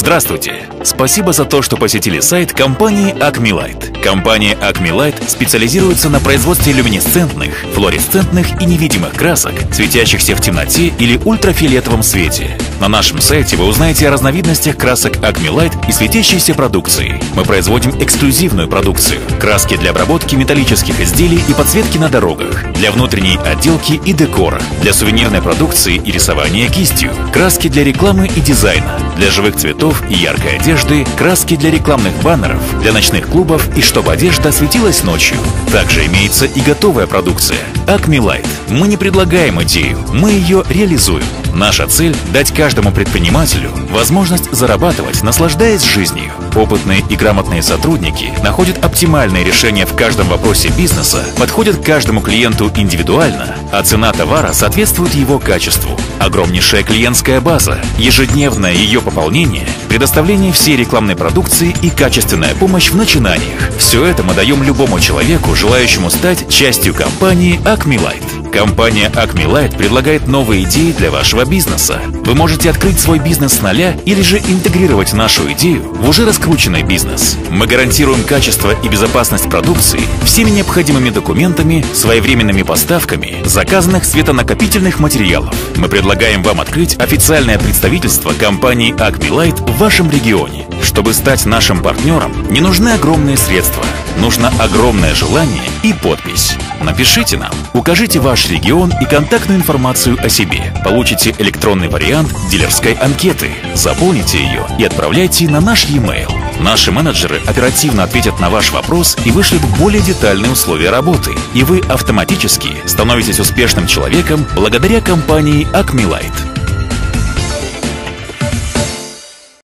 Здравствуйте! Спасибо за то, что посетили сайт компании Acmelight. Компания Acmelight специализируется на производстве люминесцентных, флуоресцентных и невидимых красок, светящихся в темноте или ультрафиолетовом свете. На нашем сайте вы узнаете о разновидностях красок Acmelight и светящейся продукции. Мы производим эксклюзивную продукцию. Краски для обработки металлических изделий и подсветки на дорогах, для внутренней отделки и декора, для сувенирной продукции и рисования кистью, краски для рекламы и дизайна, для живых цветов и яркой одежды, краски для рекламных баннеров, для ночных клубов и чтобы одежда светилась ночью. Также имеется и готовая продукция Acme Light. Мы не предлагаем идею, мы ее реализуем. Наша цель – дать каждому предпринимателю возможность зарабатывать, наслаждаясь жизнью. Опытные и грамотные сотрудники находят оптимальные решения в каждом вопросе бизнеса, подходят к каждому клиенту индивидуально, а цена товара соответствует его качеству. Огромнейшая клиентская база, ежедневное ее пополнение, предоставление всей рекламной продукции и качественная помощь в начинаниях. Все это мы даем любому человеку, желающему стать частью компании Acme Light. Компания Acme Light предлагает новые идеи для вашего бизнеса. Вы можете открыть свой бизнес с нуля или же интегрировать нашу идею в уже раскрученный бизнес. Мы гарантируем качество и безопасность продукции всеми необходимыми документами, своевременными поставками заказанных светонакопительных материалов. Мы предлагаем вам открыть официальное представительство компании Acme Light в вашем регионе. Чтобы стать нашим партнером, не нужны огромные средства. Нужно огромное желание и подпись. Напишите нам, укажите ваш регион и контактную информацию о себе. Получите электронный вариант дилерской анкеты. Заполните ее и отправляйте на наш e-mail. Наши менеджеры оперативно ответят на ваш вопрос и вышлют более детальные условия работы. И вы автоматически становитесь успешным человеком благодаря компании Acme Light.